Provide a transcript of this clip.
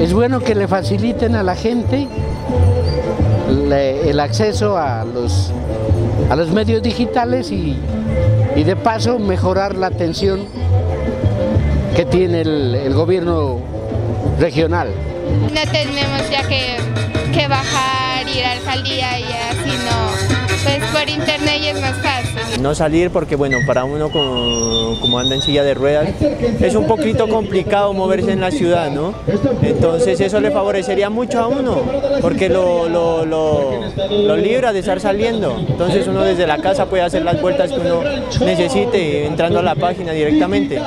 Es bueno que le faciliten a la gente el acceso a los, a los medios digitales y, de paso mejorar la atención que tiene el, gobierno regional. No tenemos ya que, que bajar, ir a alcaldía y a por internet es más fácil. No salir porque bueno, para uno como, como, anda en silla de ruedas es un poquito complicado moverse en la ciudad, ¿no? Entonces eso le favorecería mucho a uno porque lo, lo, lo, lo libra de estar saliendo. Entonces uno desde la casa puede hacer las vueltas que uno necesite entrando a la página directamente.